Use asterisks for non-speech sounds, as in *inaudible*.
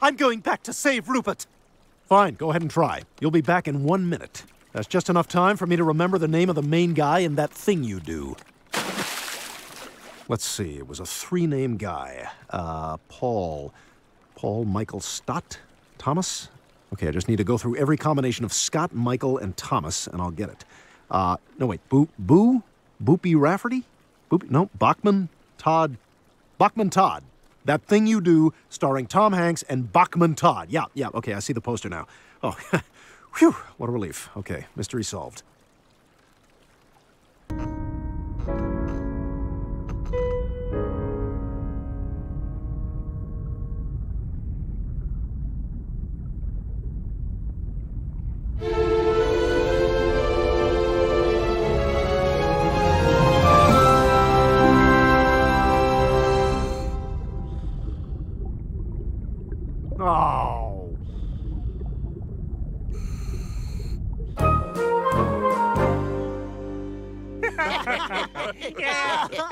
I'm going back to save Rupert. Fine, go ahead and try. You'll be back in one minute. That's just enough time for me to remember the name of the main guy in that thing you do. Let's see, it was a three name guy. Uh, Paul. Paul Michael Stott? Thomas? Okay, I just need to go through every combination of Scott, Michael, and Thomas, and I'll get it. Uh, no, wait, Boo? Boo? Boopy Rafferty? Boopy, no, Bachman? Todd? Bachman Todd. That thing you do, starring Tom Hanks and Bachman Todd. Yeah, yeah, okay, I see the poster now. Oh, *laughs* whew, what a relief. Okay, mystery solved. Oh. yeah. *laughs* *laughs*